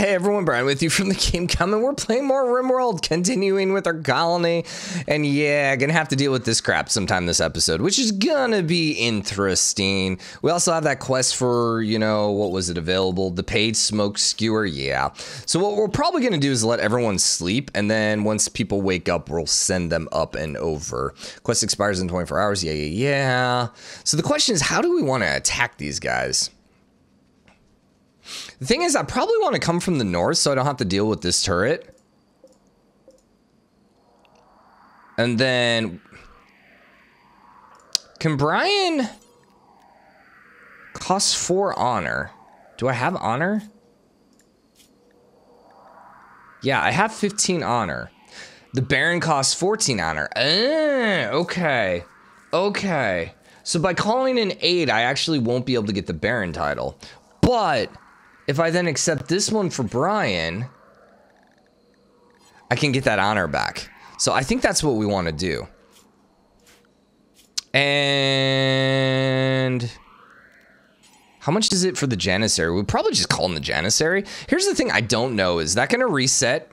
Hey everyone, Brian with you from the Game Common. We're playing more RimWorld, continuing with our colony. And yeah, gonna have to deal with this crap sometime this episode, which is gonna be interesting. We also have that quest for, you know, what was it available? The paid smoke spewer, yeah. So what we're probably gonna do is let everyone sleep, and then once people wake up, we'll send them up and over. Quest expires in 24 hours, yeah, yeah, yeah. So the question is, how do we wanna attack these guys? The thing is, I probably want to come from the north so I don't have to deal with this turret. And then... Can Brian... Cost 4 honor. Do I have honor? Yeah, I have 15 honor. The Baron costs 14 honor. Uh, okay. Okay. So by calling in aid, I actually won't be able to get the Baron title. But if I then accept this one for Brian, I can get that honor back. So I think that's what we want to do. And how much is it for the Janissary? We'd probably just call him the Janissary. Here's the thing I don't know. Is that going to reset?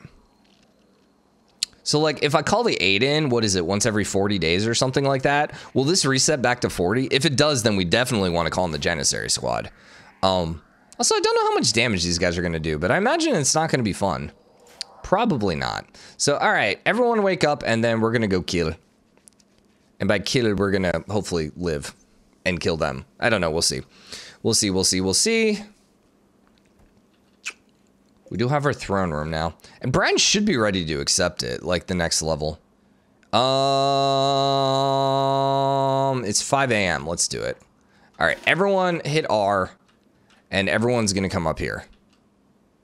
So like if I call the 8 in, what is it, once every 40 days or something like that? Will this reset back to 40? If it does, then we definitely want to call him the Janissary squad. Um, also, I don't know how much damage these guys are going to do, but I imagine it's not going to be fun. Probably not. So, all right, everyone wake up, and then we're going to go kill. And by kill, we're going to hopefully live and kill them. I don't know. We'll see. We'll see. We'll see. We'll see. We do have our throne room now. And Brian should be ready to accept it, like the next level. Um, It's 5 a.m. Let's do it. All right, everyone hit R and everyone's going to come up here.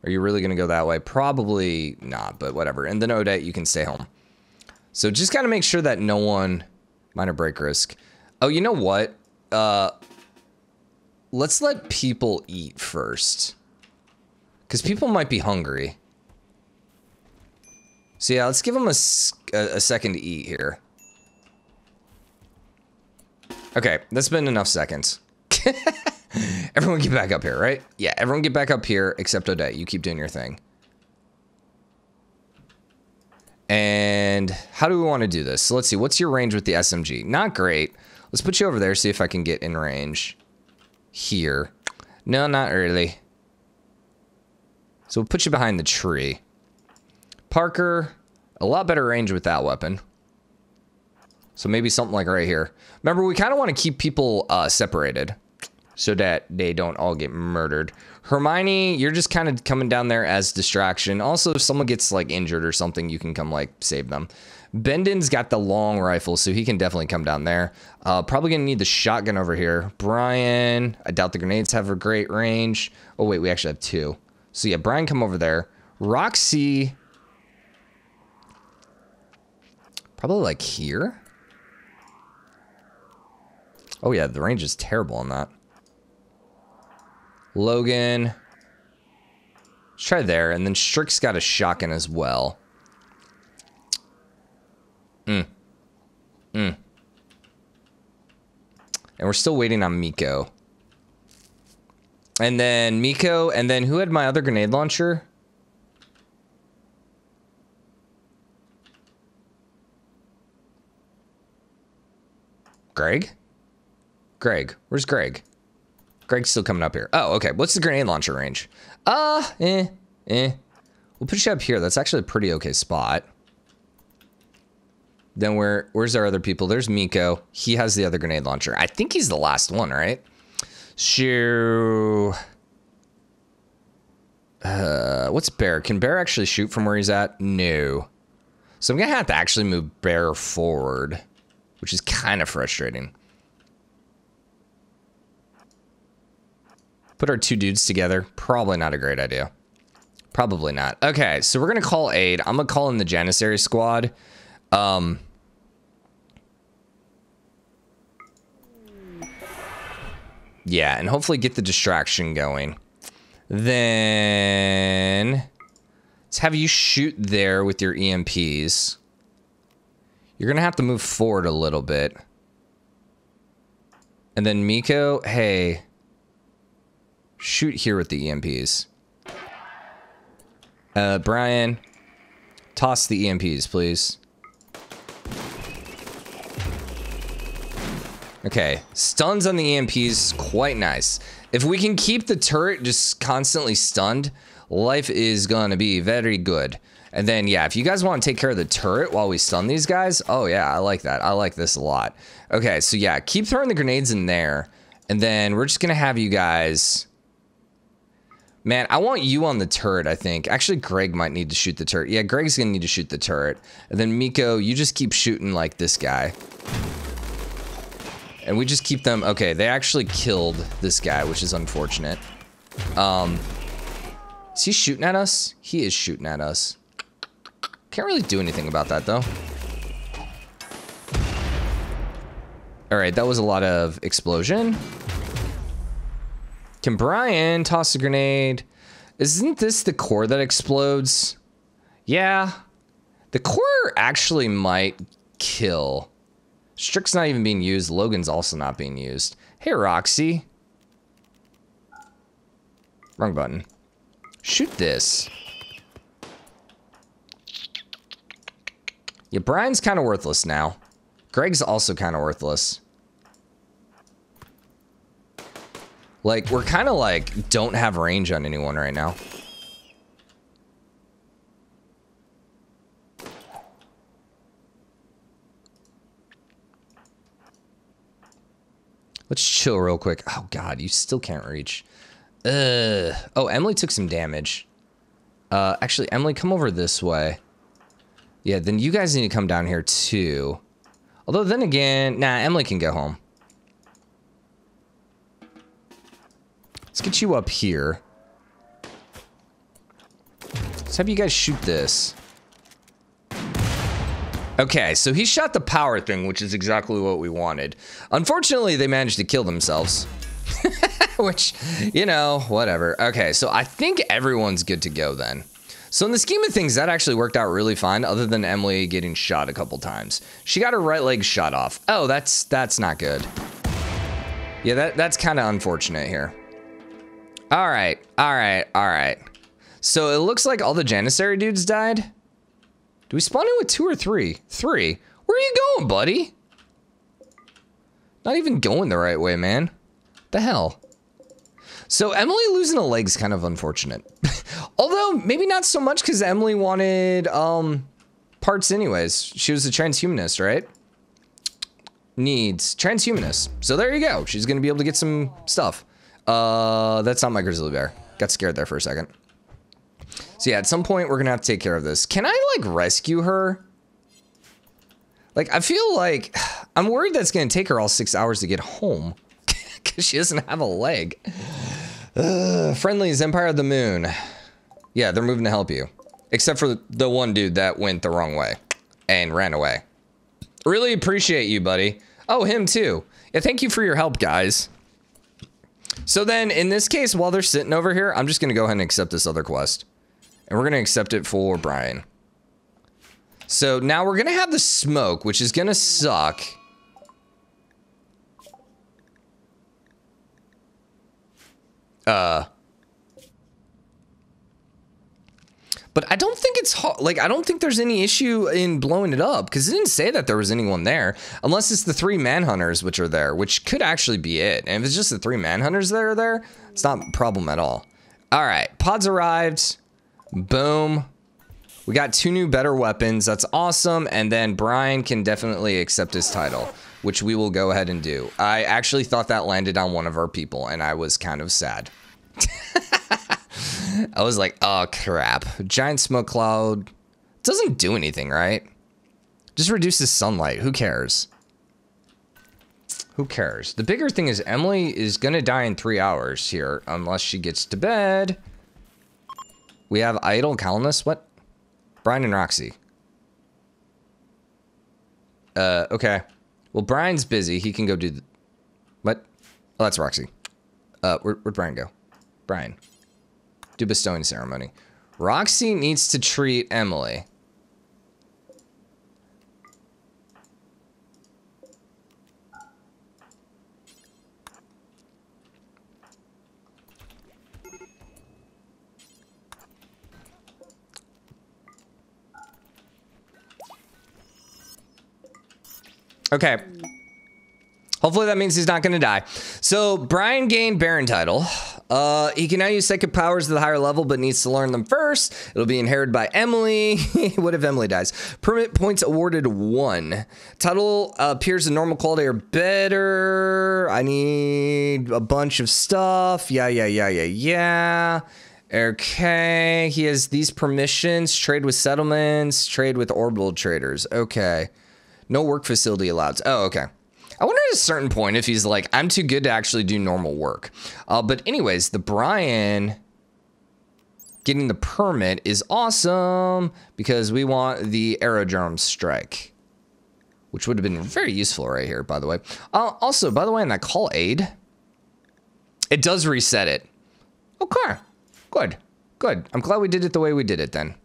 Are you really going to go that way? Probably not, but whatever. And then Odette, you can stay home. So just got to make sure that no one... Minor break risk. Oh, you know what? Uh, let's let people eat first. Because people might be hungry. So yeah, let's give them a, a, a second to eat here. Okay, that's been enough seconds. everyone get back up here, right? Yeah, everyone get back up here except Odette. You keep doing your thing. And how do we want to do this? So let's see. What's your range with the SMG? Not great. Let's put you over there, see if I can get in range. Here. No, not really. So we'll put you behind the tree. Parker, a lot better range with that weapon. So maybe something like right here. Remember, we kind of want to keep people uh, separated so that they don't all get murdered. Hermione, you're just kind of coming down there as distraction. Also, if someone gets like injured or something, you can come like save them. Bendon's got the long rifle, so he can definitely come down there. Uh, probably gonna need the shotgun over here. Brian, I doubt the grenades have a great range. Oh wait, we actually have two. So yeah, Brian, come over there. Roxy, probably like here. Oh yeah, the range is terrible on that. Logan. Let's try there. And then Strick's got a shotgun as well. Mm. Mm. And we're still waiting on Miko. And then Miko, and then who had my other grenade launcher? Greg? Greg. Where's Greg? Greg's still coming up here. Oh, okay. What's the grenade launcher range? Uh, eh, eh. We'll put you up here. That's actually a pretty okay spot. Then where where's our other people? There's Miko. He has the other grenade launcher. I think he's the last one, right? So uh, what's Bear? Can Bear actually shoot from where he's at? No. So I'm gonna have to actually move Bear forward, which is kind of frustrating. Put our two dudes together. Probably not a great idea. Probably not. Okay, so we're going to call aid. I'm going to call in the Janissary squad. Um... Yeah, and hopefully get the distraction going. Then... Let's have you shoot there with your EMPs. You're going to have to move forward a little bit. And then Miko, hey... Shoot here with the EMPs. Uh, Brian, toss the EMPs, please. Okay, stuns on the EMPs, is quite nice. If we can keep the turret just constantly stunned, life is gonna be very good. And then, yeah, if you guys want to take care of the turret while we stun these guys, oh yeah, I like that. I like this a lot. Okay, so yeah, keep throwing the grenades in there. And then we're just gonna have you guys... Man, I want you on the turret, I think. Actually, Greg might need to shoot the turret. Yeah, Greg's gonna need to shoot the turret. And then Miko, you just keep shooting like this guy. And we just keep them... Okay, they actually killed this guy, which is unfortunate. Um, is he shooting at us? He is shooting at us. Can't really do anything about that, though. Alright, that was a lot of explosion. Can Brian toss a grenade? Isn't this the core that explodes? Yeah. The core actually might kill. Strick's not even being used. Logan's also not being used. Hey, Roxy. Wrong button. Shoot this. Yeah, Brian's kind of worthless now. Greg's also kind of worthless. Like, we're kind of like, don't have range on anyone right now. Let's chill real quick. Oh, God, you still can't reach. Uh, oh, Emily took some damage. Uh, actually, Emily, come over this way. Yeah, then you guys need to come down here, too. Although, then again, nah, Emily can go home. Let's get you up here. Let's have you guys shoot this. Okay, so he shot the power thing, which is exactly what we wanted. Unfortunately, they managed to kill themselves. which, you know, whatever. Okay, so I think everyone's good to go then. So in the scheme of things, that actually worked out really fine, other than Emily getting shot a couple times. She got her right leg shot off. Oh, that's that's not good. Yeah, that, that's kind of unfortunate here. All right, all right, all right. So it looks like all the Janissary dudes died. Do we spawn in with two or three? Three. Where are you going, buddy? Not even going the right way, man. The hell? So Emily losing a leg's kind of unfortunate. Although, maybe not so much because Emily wanted um, parts anyways. She was a transhumanist, right? Needs transhumanist. So there you go. She's going to be able to get some stuff. Uh, that's not my grizzly bear. Got scared there for a second. So yeah, at some point we're gonna have to take care of this. Can I like rescue her? Like, I feel like I'm worried that's gonna take her all six hours to get home because she doesn't have a leg. Uh, friendlies, Empire of the Moon. Yeah, they're moving to help you. Except for the one dude that went the wrong way and ran away. Really appreciate you, buddy. Oh, him too. Yeah, thank you for your help, guys. So then, in this case, while they're sitting over here, I'm just going to go ahead and accept this other quest. And we're going to accept it for Brian. So now we're going to have the smoke, which is going to suck. Uh... But I don't think it's. Like, I don't think there's any issue in blowing it up because it didn't say that there was anyone there, unless it's the three manhunters which are there, which could actually be it. And if it's just the three manhunters that are there, it's not a problem at all. All right, pods arrived. Boom. We got two new better weapons. That's awesome. And then Brian can definitely accept his title, which we will go ahead and do. I actually thought that landed on one of our people, and I was kind of sad. I was like, oh crap. Giant smoke cloud doesn't do anything, right? Just reduces sunlight. Who cares? Who cares? The bigger thing is Emily is going to die in three hours here unless she gets to bed. We have idle colonists. What? Brian and Roxy. Uh, okay. Well, Brian's busy. He can go do... The, what? Oh, that's Roxy. Uh, where, where'd Brian go? Brian do bestowing ceremony. Roxy needs to treat Emily. Okay. Hopefully that means he's not going to die. So Brian gained Baron title. Uh, he can now use second powers at the higher level, but needs to learn them first. It'll be inherited by Emily. what if Emily dies? Permit points awarded one. Title uh, appears in normal quality or better. I need a bunch of stuff. Yeah, yeah, yeah, yeah, yeah. Okay, he has these permissions. Trade with settlements. Trade with orbital traders. Okay. No work facility allowed. Oh, okay. I wonder at a certain point if he's like, I'm too good to actually do normal work. Uh, but anyways, the Brian getting the permit is awesome because we want the aerodrone strike, which would have been very useful right here, by the way. Uh, also, by the way, in that call aid, it does reset it. Okay, good, good. I'm glad we did it the way we did it then.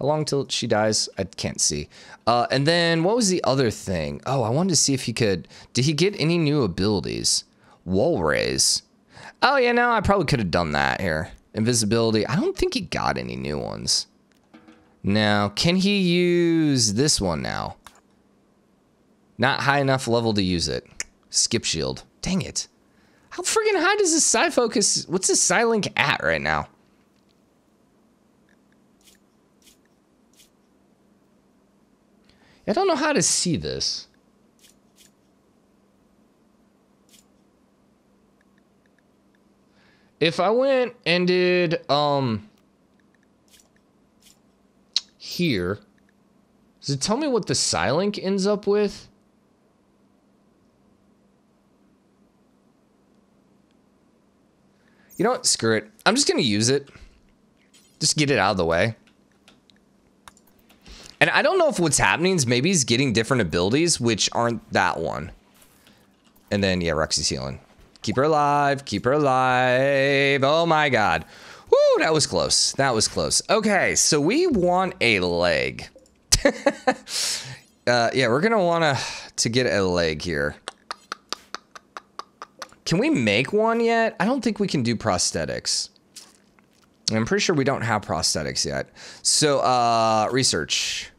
How long till she dies? I can't see. Uh, and then what was the other thing? Oh, I wanted to see if he could. Did he get any new abilities? Wall raise. Oh yeah, no, I probably could have done that here. Invisibility. I don't think he got any new ones. Now, can he use this one now? Not high enough level to use it. Skip shield. Dang it. How friggin' high does this psyfocus? What's this Psylink at right now? I don't know how to see this. If I went and did, um, here, does it tell me what the Psylink ends up with? You know what? Screw it. I'm just going to use it. Just get it out of the way. And I don't know if what's happening is maybe he's getting different abilities, which aren't that one. And then, yeah, Roxy's healing. Keep her alive. Keep her alive. Oh my god. Woo, that was close. That was close. Okay, so we want a leg. uh, yeah, we're going to want to to get a leg here. Can we make one yet? I don't think we can do prosthetics. I'm pretty sure we don't have prosthetics yet. So, uh, research.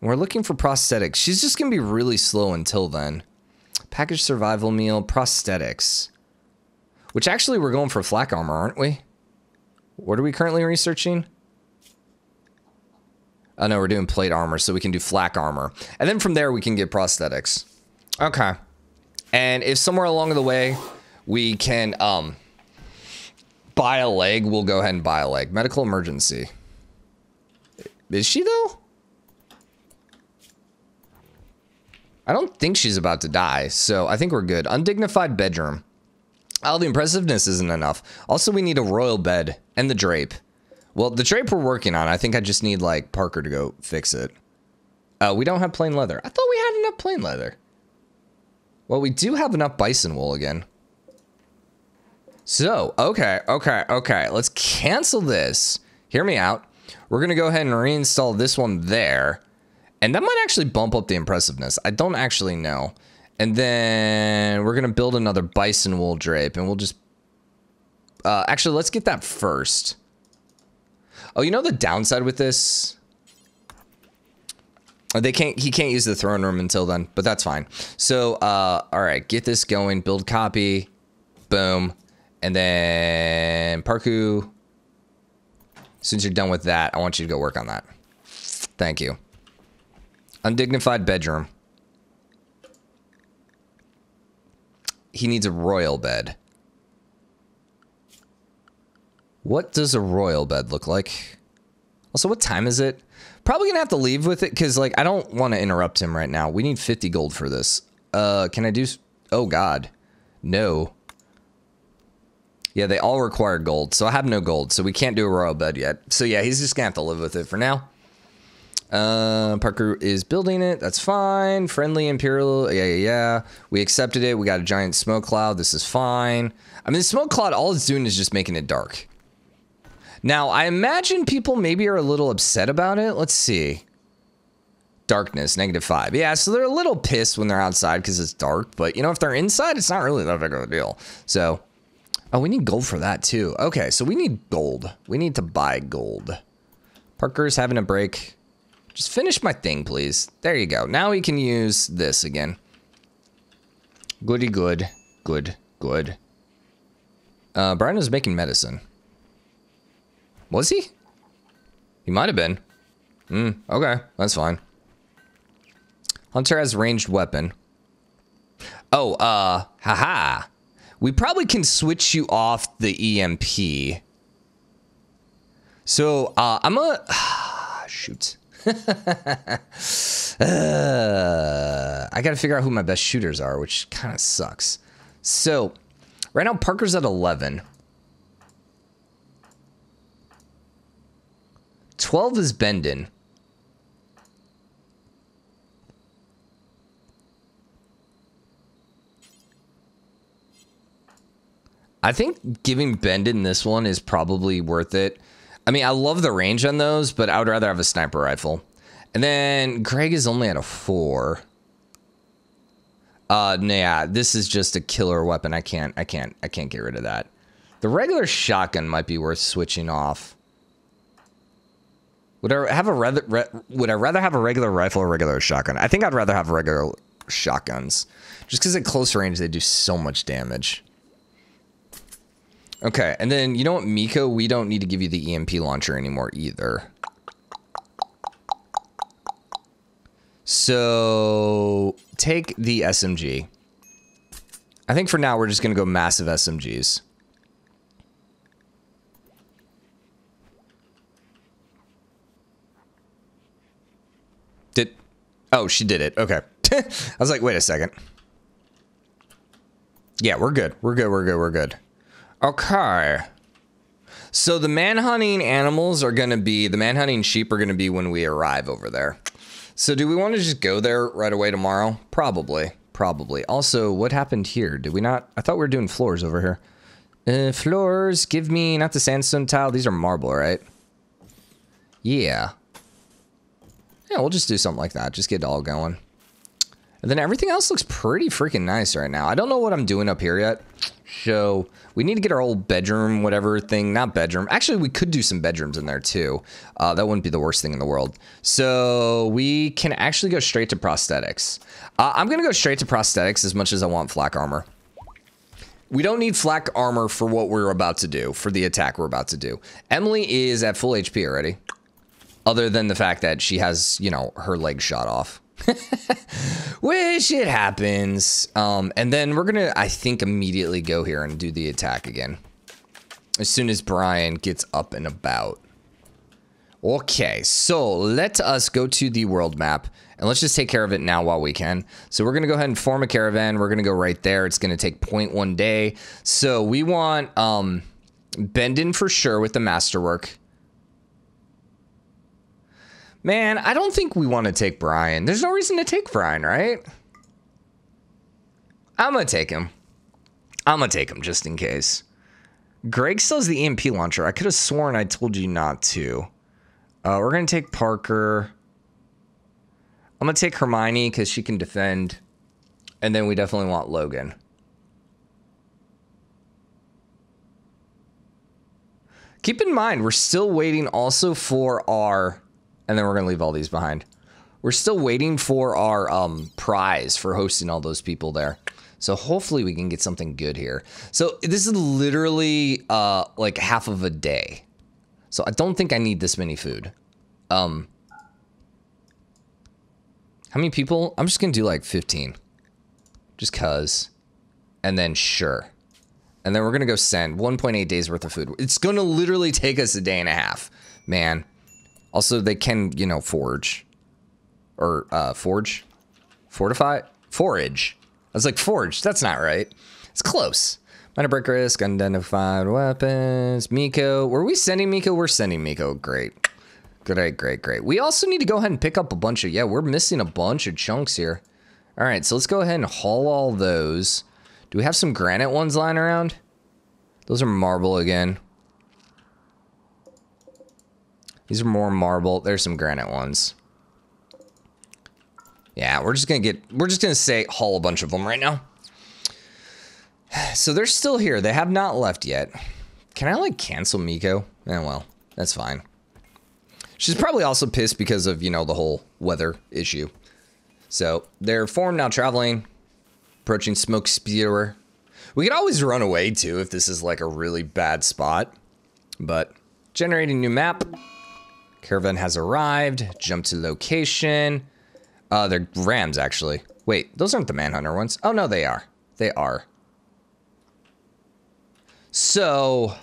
We're looking for prosthetics. She's just going to be really slow until then. Package survival meal, prosthetics. Which actually we're going for flak armor, aren't we? What are we currently researching? Oh no, we're doing plate armor, so we can do flak armor. And then from there we can get prosthetics. Okay. And if somewhere along the way we can um buy a leg, we'll go ahead and buy a leg. Medical emergency. Is she though? I don't think she's about to die, so I think we're good. Undignified bedroom. Oh, the impressiveness isn't enough. Also, we need a royal bed and the drape. Well, the drape we're working on. I think I just need, like, Parker to go fix it. Uh, we don't have plain leather. I thought we had enough plain leather. Well, we do have enough bison wool again. So, okay, okay, okay. Let's cancel this. Hear me out. We're going to go ahead and reinstall this one there. And that might actually bump up the impressiveness. I don't actually know. And then we're going to build another bison wool drape. And we'll just... Uh, actually, let's get that first. Oh, you know the downside with this? They can't. He can't use the throne room until then, but that's fine. So, uh, all right, get this going. Build copy. Boom. And then Parker, since you're done with that, I want you to go work on that. Thank you. Undignified bedroom. He needs a royal bed. What does a royal bed look like? Also, what time is it? Probably gonna have to leave with it because, like, I don't want to interrupt him right now. We need 50 gold for this. Uh, can I do... Oh, God. No. Yeah, they all require gold, so I have no gold, so we can't do a royal bed yet. So yeah, he's just gonna have to live with it for now. Uh, Parker is building it. That's fine. Friendly Imperial. Yeah, yeah, yeah. We accepted it. We got a giant smoke cloud. This is fine. I mean, the smoke cloud, all it's doing is just making it dark. Now, I imagine people maybe are a little upset about it. Let's see. Darkness, negative five. Yeah, so they're a little pissed when they're outside because it's dark. But, you know, if they're inside, it's not really that big of a deal. So, Oh, we need gold for that too. Okay, so we need gold. We need to buy gold. Parker's having a break. Just finish my thing, please. There you go. Now we can use this again. Goody good. Good. Good. Uh, Brian was making medicine. Was he? He might have been. Hmm, okay. That's fine. Hunter has ranged weapon. Oh, uh, haha. We probably can switch you off the EMP. So, uh, I'm a... shoot. uh, I gotta figure out who my best shooters are, which kind of sucks. So, right now Parker's at 11. 12 is Bendon. I think giving Bendon this one is probably worth it. I mean, I love the range on those, but I would rather have a sniper rifle. And then Greg is only at a four. Uh, yeah, this is just a killer weapon. I can't, I can't, I can't get rid of that. The regular shotgun might be worth switching off. Would I have a rather, re, would I rather have a regular rifle or regular shotgun? I think I'd rather have regular shotguns. Just because at close range, they do so much damage. Okay, and then you know what, Miko? We don't need to give you the EMP launcher anymore either. So take the SMG. I think for now we're just going to go massive SMGs. Did... Oh, she did it. Okay. I was like, wait a second. Yeah, we're good. We're good. We're good. We're good. Okay. So the manhunting animals are going to be, the manhunting sheep are going to be when we arrive over there. So do we want to just go there right away tomorrow? Probably. Probably. Also, what happened here? Did we not? I thought we were doing floors over here. Uh, floors, give me, not the sandstone tile. These are marble, right? Yeah. Yeah, we'll just do something like that. Just get it all going. And then everything else looks pretty freaking nice right now. I don't know what I'm doing up here yet. So we need to get our old bedroom, whatever thing, not bedroom. Actually, we could do some bedrooms in there too. Uh, that wouldn't be the worst thing in the world. So we can actually go straight to prosthetics. Uh, I'm going to go straight to prosthetics as much as I want flak armor. We don't need flak armor for what we're about to do, for the attack we're about to do. Emily is at full HP already. Other than the fact that she has, you know, her leg shot off. Which it happens. Um, and then we're gonna, I think, immediately go here and do the attack again. As soon as Brian gets up and about. Okay, so let us go to the world map and let's just take care of it now while we can. So we're gonna go ahead and form a caravan. We're gonna go right there. It's gonna take 0.1 day. So we want um, Bendon for sure with the masterwork. Man, I don't think we want to take Brian. There's no reason to take Brian, right? I'm going to take him. I'm going to take him just in case. Greg still has the EMP launcher. I could have sworn I told you not to. Uh, we're going to take Parker. I'm going to take Hermione because she can defend. And then we definitely want Logan. Keep in mind, we're still waiting also for our and then we're going to leave all these behind. We're still waiting for our um, prize for hosting all those people there. So hopefully we can get something good here. So this is literally uh, like half of a day. So I don't think I need this many food. Um, how many people? I'm just going to do like 15. Just cuz. And then sure. And then we're going to go send 1.8 days worth of food. It's going to literally take us a day and a half. Man, also, they can, you know, forge. Or, uh, forge? Fortify? Forage. I was like, forge. That's not right. It's close. Minor break risk, unidentified weapons. Miko. Were we sending Miko? We're sending Miko. Great. Great, great, great. We also need to go ahead and pick up a bunch of... Yeah, we're missing a bunch of chunks here. All right, so let's go ahead and haul all those. Do we have some granite ones lying around? Those are marble again. These are more marble. There's some granite ones. Yeah, we're just gonna get, we're just gonna say haul a bunch of them right now. So they're still here. They have not left yet. Can I like cancel Miko? Eh, well, that's fine. She's probably also pissed because of, you know, the whole weather issue. So they're form now traveling, approaching Smoke Spewer. We could always run away too if this is like a really bad spot. But generating new map. Caravan has arrived. Jump to location. Uh, they're Rams, actually. Wait, those aren't the Manhunter ones. Oh, no, they are. They are. So...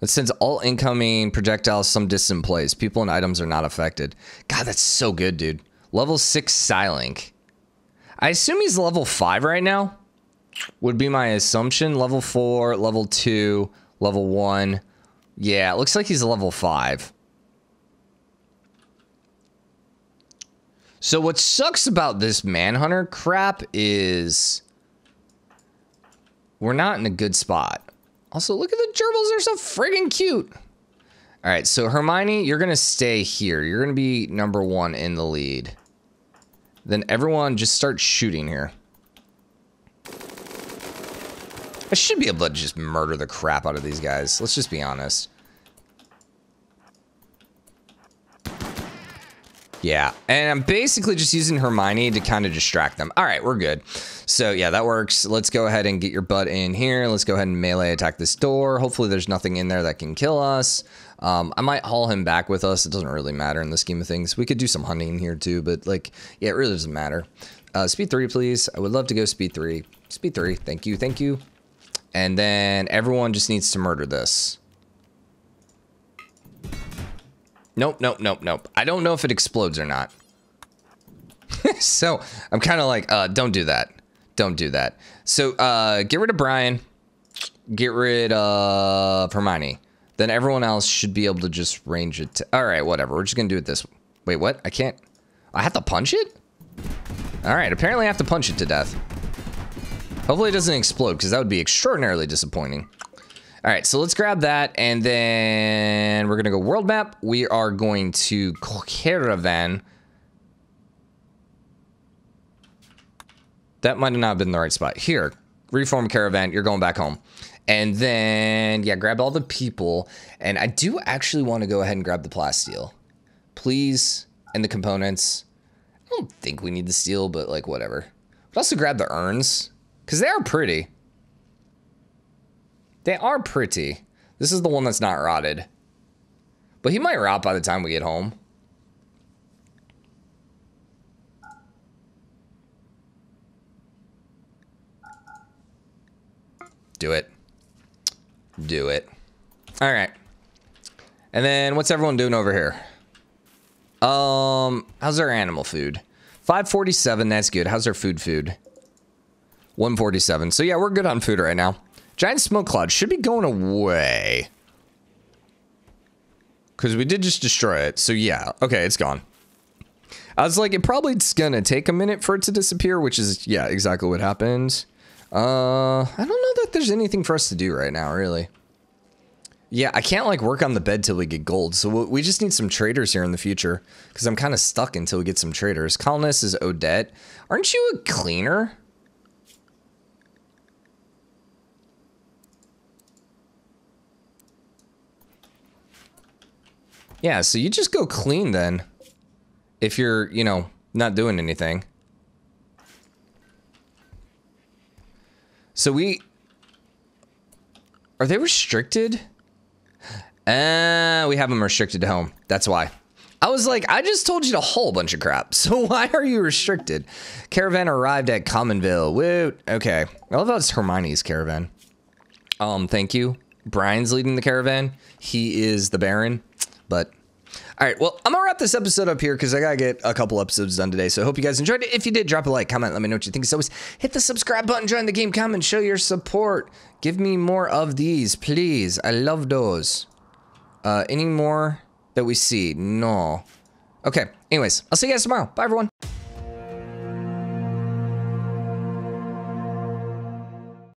It sends all incoming projectiles some distant place. People and items are not affected. God, that's so good, dude. Level 6 Psylink. I assume he's level 5 right now. Would be my assumption. Level 4, level 2, level 1. Yeah, it looks like he's a level 5. So what sucks about this Manhunter crap is we're not in a good spot. Also, look at the gerbils. They're so friggin' cute. All right, so Hermione, you're going to stay here. You're going to be number one in the lead. Then everyone just start shooting here. I should be able to just murder the crap out of these guys. Let's just be honest. Yeah, and I'm basically just using Hermione to kind of distract them. All right, we're good. So yeah, that works. Let's go ahead and get your butt in here. Let's go ahead and melee attack this door. Hopefully there's nothing in there that can kill us. Um, I might haul him back with us. It doesn't really matter in the scheme of things. We could do some hunting here too, but like, yeah, it really doesn't matter. Uh, speed three, please. I would love to go speed three. Speed three. Thank you. Thank you. And then everyone just needs to murder this. Nope, nope, nope, nope. I don't know if it explodes or not. so I'm kind of like, uh, don't do that. Don't do that. So uh, get rid of Brian. Get rid of Hermione. Then everyone else should be able to just range it. To, all right, whatever. We're just going to do it this Wait, what? I can't. I have to punch it? All right, apparently I have to punch it to death. Hopefully it doesn't explode because that would be extraordinarily disappointing. All right, so let's grab that, and then we're gonna go world map. We are going to caravan. That might have not been the right spot. Here, reform caravan, you're going back home. And then, yeah, grab all the people. And I do actually want to go ahead and grab the plasteel. Please, and the components. I don't think we need the steel, but like whatever. But also grab the urns, because they are pretty. They are pretty. This is the one that's not rotted. But he might rot by the time we get home. Do it. Do it. All right. And then what's everyone doing over here? Um, how's our animal food? 547, that's good. How's our food food? 147. So yeah, we're good on food right now. Giant smoke cloud should be going away. Because we did just destroy it. So yeah, okay, it's gone. I was like, it probably it's gonna take a minute for it to disappear, which is, yeah, exactly what happened. Uh, I don't know that there's anything for us to do right now, really. Yeah, I can't like work on the bed till we get gold. So we just need some traders here in the future because I'm kind of stuck until we get some traders. Colonist is Odette. Aren't you a cleaner? Yeah, so you just go clean then. If you're, you know, not doing anything. So we... Are they restricted? Uh, we have them restricted to home. That's why. I was like, I just told you a whole bunch of crap. So why are you restricted? Caravan arrived at Commonville. Woot. Okay. I love how it's Hermione's caravan. Um, thank you. Brian's leading the caravan. He is the Baron. But all right, well, I'm gonna wrap this episode up here because I gotta get a couple episodes done today. So I hope you guys enjoyed it. If you did, drop a like, comment, let me know what you think. As always, hit the subscribe button, join the game, comment, show your support. Give me more of these, please. I love those. Uh, any more that we see? No. Okay. Anyways, I'll see you guys tomorrow. Bye, everyone.